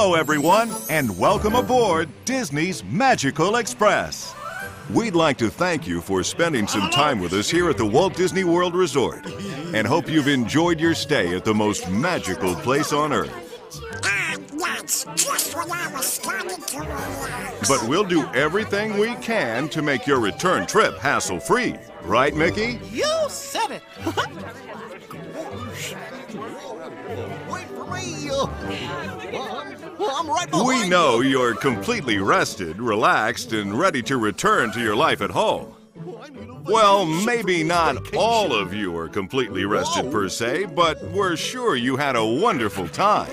Hello, everyone, and welcome aboard Disney's Magical Express. We'd like to thank you for spending some time with us here at the Walt Disney World Resort and hope you've enjoyed your stay at the most magical place on Earth. That's just what I was starting to realize. But we'll do everything we can to make your return trip hassle free. Right, Mickey? You said it. Wait for me. I'm right behind We know you. you're completely rested, relaxed, and ready to return to your life at home. Well, maybe not all of you are completely rested per se, but we're sure you had a wonderful time.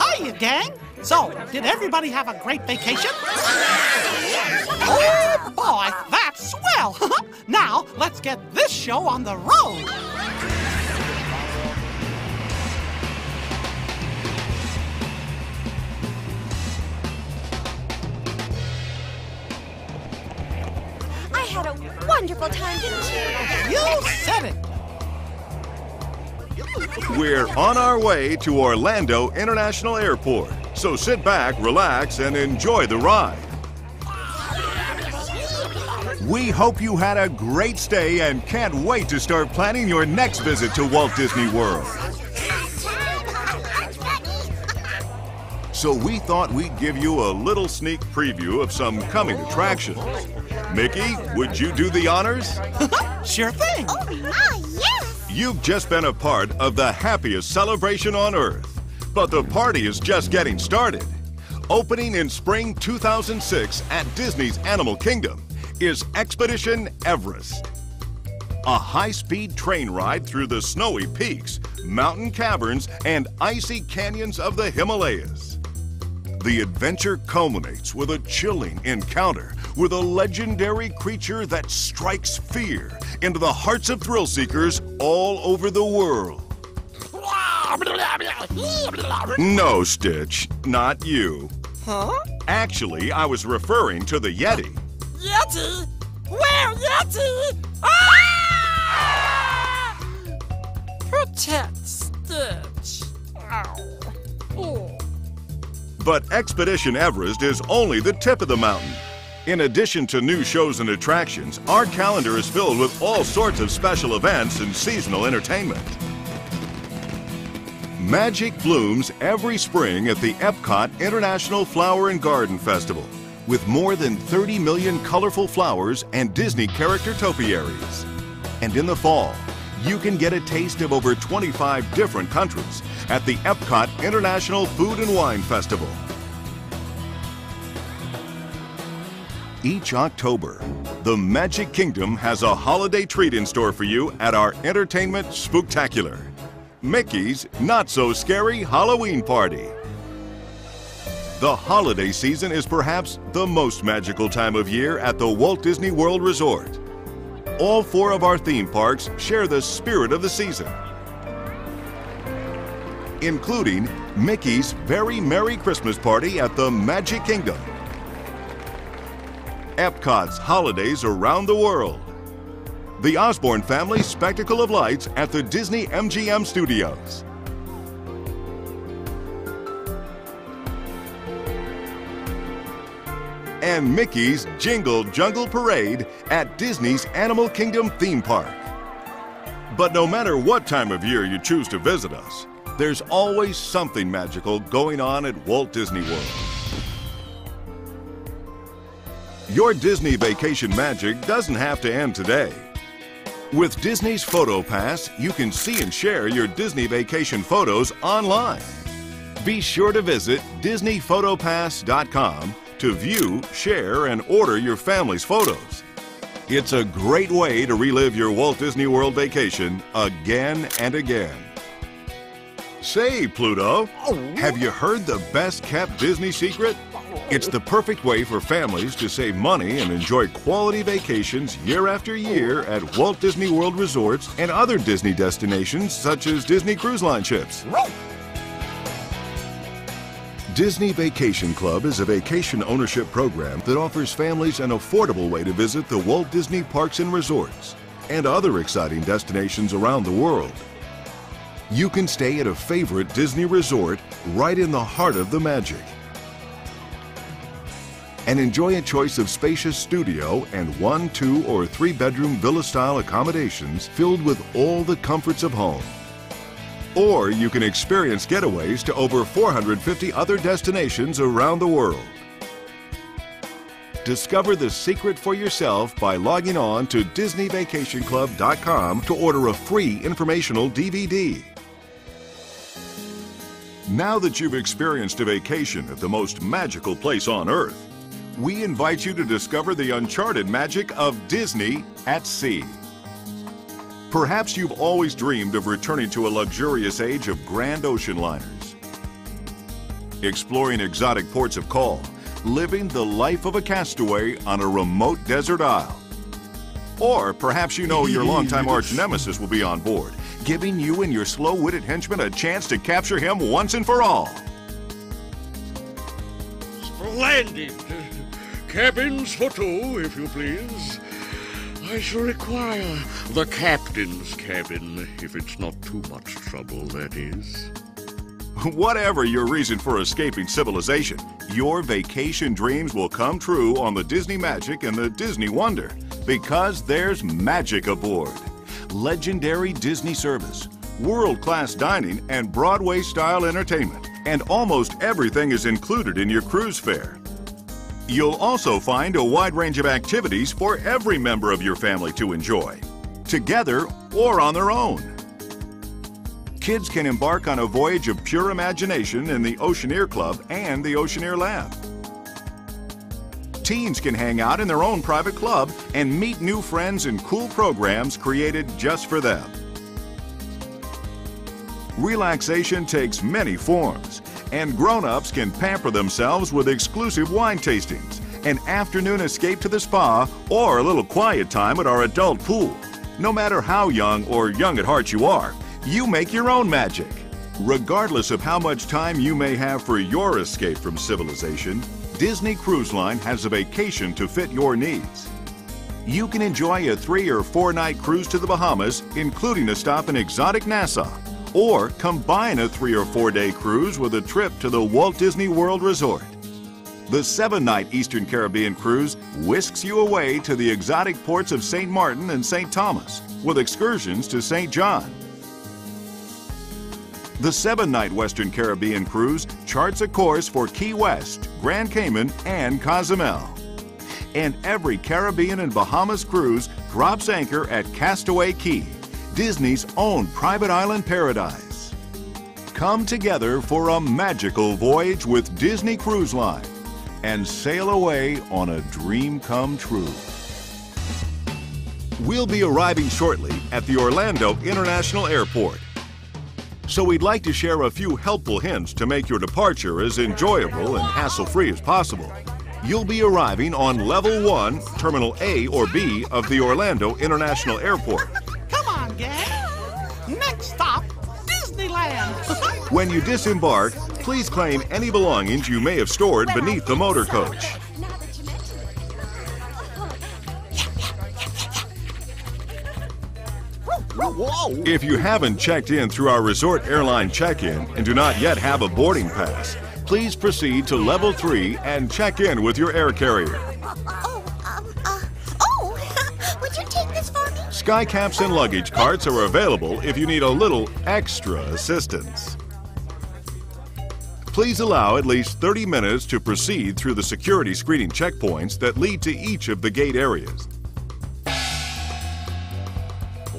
Hiya, gang. So, did everybody have a great vacation? Oh, boy, that's swell. now, let's get this show on the road. Had a wonderful time, didn't you? You said it. We're on our way to Orlando International Airport, so sit back, relax, and enjoy the ride. We hope you had a great stay and can't wait to start planning your next visit to Walt Disney World. So we thought we'd give you a little sneak preview of some coming attractions. Mickey, would you do the honors? Sure thing. Oh my, yes! You've just been a part of the happiest celebration on Earth. But the party is just getting started. Opening in spring 2006 at Disney's Animal Kingdom is Expedition Everest. A high-speed train ride through the snowy peaks, mountain caverns, and icy canyons of the Himalayas. The adventure culminates with a chilling encounter with a legendary creature that strikes fear into the hearts of thrill seekers all over the world. No, Stitch, not you. Huh? Actually, I was referring to the Yeti. Yeti? Where, Yeti? Ah! Protect Stitch. Ow. Oh. But Expedition Everest is only the tip of the mountain. In addition to new shows and attractions, our calendar is filled with all sorts of special events and seasonal entertainment. Magic blooms every spring at the Epcot International Flower and Garden Festival, with more than 30 million colorful flowers and Disney character topiaries. And in the fall, you can get a taste of over 25 different countries at the Epcot International Food and Wine Festival. Each October, the Magic Kingdom has a holiday treat in store for you at our Entertainment Spooktacular. Mickey's Not So Scary Halloween Party. The holiday season is perhaps the most magical time of year at the Walt Disney World Resort. All four of our theme parks share the spirit of the season, including Mickey's Very Merry Christmas Party at the Magic Kingdom, Epcot's Holidays Around the World, the Osborne Family Spectacle of Lights at the Disney MGM Studios, and Mickey's Jingle Jungle Parade at Disney's Animal Kingdom theme park. But no matter what time of year you choose to visit us, there's always something magical going on at Walt Disney World. Your Disney vacation magic doesn't have to end today. With Disney's Photo Pass, you can see and share your Disney vacation photos online. Be sure to visit DisneyPhotopass.com to view, share, and order your family's photos. It's a great way to relive your Walt Disney World vacation again and again. Say, Pluto, have you heard the best kept Disney secret? It's the perfect way for families to save money and enjoy quality vacations year after year at Walt Disney World resorts and other Disney destinations such as Disney Cruise Line ships. Disney Vacation Club is a vacation ownership program that offers families an affordable way to visit the Walt Disney Parks and Resorts and other exciting destinations around the world. You can stay at a favorite Disney resort right in the heart of the magic and enjoy a choice of spacious studio and one, two, or three bedroom villa style accommodations filled with all the comforts of home. Or you can experience getaways to over 450 other destinations around the world. Discover the secret for yourself by logging on to DisneyVacationClub.com to order a free informational DVD. Now that you've experienced a vacation at the most magical place on earth, we invite you to discover the uncharted magic of Disney at sea. Perhaps you've always dreamed of returning to a luxurious age of grand ocean liners, exploring exotic ports of call, living the life of a castaway on a remote desert isle. Or perhaps you know your longtime arch nemesis will be on board, giving you and your slow-witted henchman a chance to capture him once and for all. Splendid! Cabins for two, if you please. I shall require the captain's cabin, if it's not too much trouble, that is. Whatever your reason for escaping civilization, your vacation dreams will come true on the Disney Magic and the Disney Wonder because there's magic aboard. Legendary Disney service, world class dining, and Broadway style entertainment. And almost everything is included in your cruise fare. You'll also find a wide range of activities for every member of your family to enjoy, together or on their own. Kids can embark on a voyage of pure imagination in the Oceaneer Club and the Oceaneer Lab. Teens can hang out in their own private club and meet new friends in cool programs created just for them. Relaxation takes many forms, and grown-ups can pamper themselves with exclusive wine tastings, an afternoon escape to the spa, or a little quiet time at our adult pool. No matter how young or young at heart you are, you make your own magic. Regardless of how much time you may have for your escape from civilization, Disney Cruise Line has a vacation to fit your needs. You can enjoy a three or four night cruise to the Bahamas, including a stop in exotic Nassau, or combine a three or four day cruise with a trip to the Walt Disney World Resort. The seven night Eastern Caribbean cruise whisks you away to the exotic ports of St. Martin and St. Thomas, with excursions to St. John. The seven night Western Caribbean cruise charts a course for Key West, Grand Cayman, and Cozumel. And every Caribbean and Bahamas cruise drops anchor at Castaway Cay, Disney's own private island paradise. Come together for a magical voyage with Disney Cruise Line and sail away on a dream come true. We'll be arriving shortly at the Orlando International Airport. So we'd like to share a few helpful hints to make your departure as enjoyable and hassle-free as possible. You'll be arriving on Level 1, Terminal A or B of the Orlando International Airport. Come on, gang. Next stop, Disneyland. When you disembark, please claim any belongings you may have stored beneath the motor coach. If you haven't checked in through our resort airline check-in and do not yet have a boarding pass, please proceed to level 3 and check in with your air carrier. Oh, um, uh, oh, would you take this for me? Sky caps and luggage carts are available if you need a little extra assistance. Please allow at least 30 minutes to proceed through the security screening checkpoints that lead to each of the gate areas.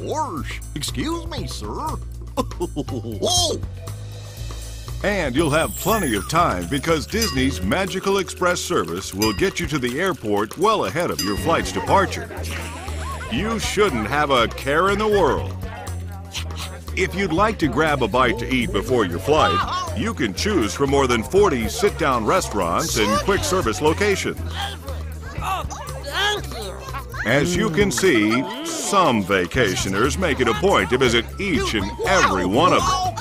Gosh, excuse me, sir. Whoa! And you'll have plenty of time because Disney's Magical Express service will get you to the airport well ahead of your flight's departure. You shouldn't have a care in the world. If you'd like to grab a bite to eat before your flight, you can choose from more than 40 sit down restaurants and quick service locations. Oh, thank you. As you can see, some vacationers make it a point to visit each and every one of them.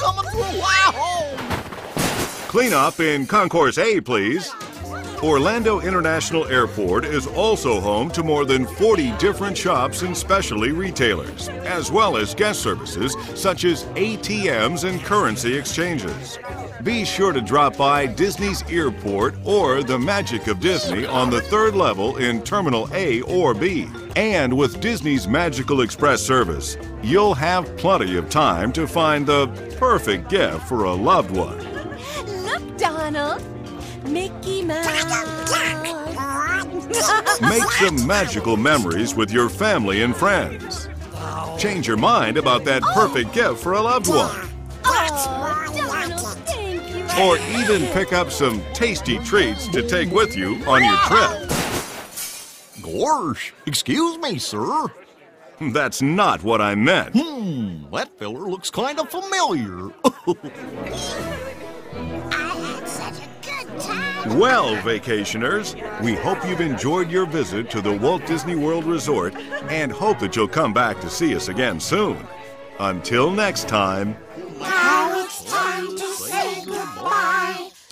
Clean up in Concourse A, please. Orlando International Airport is also home to more than 40 different shops and specialty retailers, as well as guest services such as ATMs and currency exchanges. Be sure to drop by Disney's Airport or the Magic of Disney on the third level in Terminal A or B. And with Disney's Magical Express service, you'll have plenty of time to find the perfect gift for a loved one. Look, Donald. Mickey Mouse. Make some magical memories with your family and friends. Change your mind about that perfect gift for a loved one. Or even pick up some tasty treats to take with you on your trip. Gorsh, excuse me, sir. That's not what I meant. Hmm, that filler looks kind of familiar. I had such a good time. Well, vacationers, we hope you've enjoyed your visit to the Walt Disney World Resort and hope that you'll come back to see us again soon. Until next time, Now it's time to say goodbye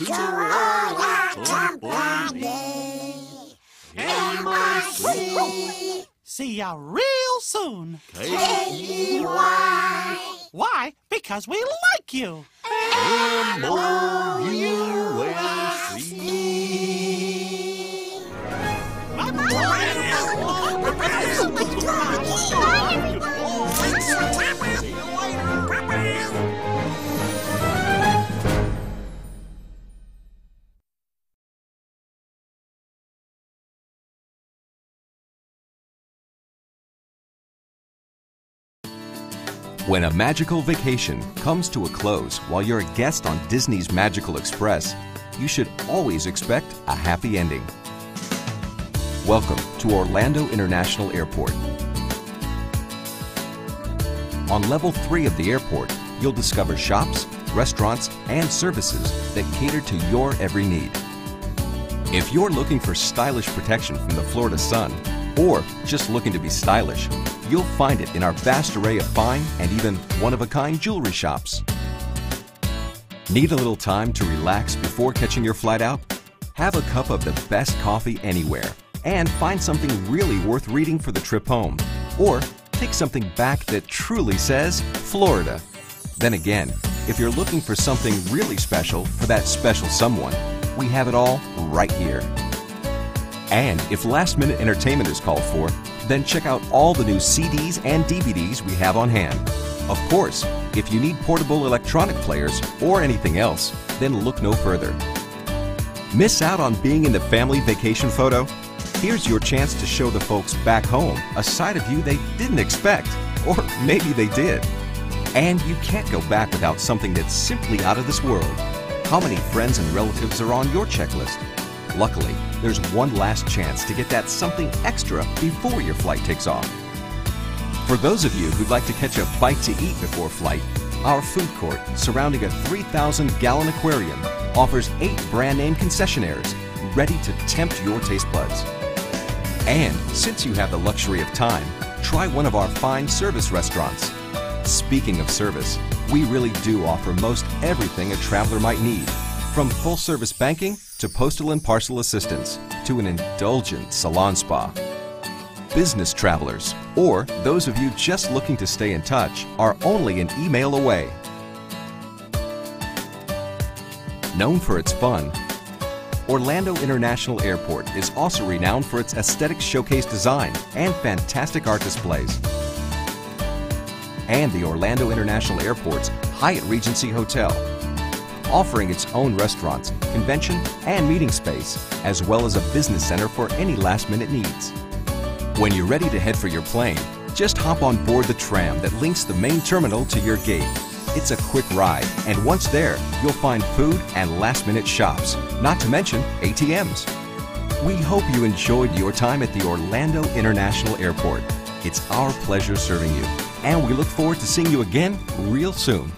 to all our company. M-I-C See ya real soon. K-E-Y. Why? Because we like you. When a magical vacation comes to a close while you're a guest on Disney's Magical Express, you should always expect a happy ending. Welcome to Orlando International Airport. On level 3 of the airport, you'll discover shops, restaurants, and services that cater to your every need. If you're looking for stylish protection from the Florida sun, or just looking to be stylish, you'll find it in our vast array of fine and even one-of-a-kind jewelry shops. Need a little time to relax before catching your flight out? Have a cup of the best coffee anywhere and find something really worth reading for the trip home. Or take something back that truly says Florida. Then again, if you're looking for something really special for that special someone, we have it all right here. And if last minute entertainment is called for, then check out all the new CDs and DVDs we have on hand. Of course, if you need portable electronic players or anything else, then look no further. Miss out on being in the family vacation photo? Here's your chance to show the folks back home a side of you they didn't expect, or maybe they did. And you can't go back without something that's simply out of this world. How many friends and relatives are on your checklist? Luckily, there's one last chance to get that something extra before your flight takes off. For those of you who'd like to catch a bite to eat before flight, our food court surrounding a 3,000 gallon aquarium offers eight brand name concessionaires ready to tempt your taste buds. And since you have the luxury of time, try one of our fine service restaurants. Speaking of service, we really do offer most everything a traveler might need, from full service banking to postal and parcel assistance to an indulgent salon spa. Business travelers, or those of you just looking to stay in touch, are only an email away. Known for its fun, Orlando International Airport is also renowned for its aesthetic showcase design and fantastic art displays. And the Orlando International Airport's Hyatt Regency Hotel, offering its own restaurants, convention, and meeting space, as well as a business center for any last minute needs. When you're ready to head for your plane, just hop on board the tram that links the main terminal to your gate. It's a quick ride, and once there, you'll find food and last minute shops, not to mention ATMs. We hope you enjoyed your time at the Orlando International Airport. It's our pleasure serving you, and we look forward to seeing you again real soon.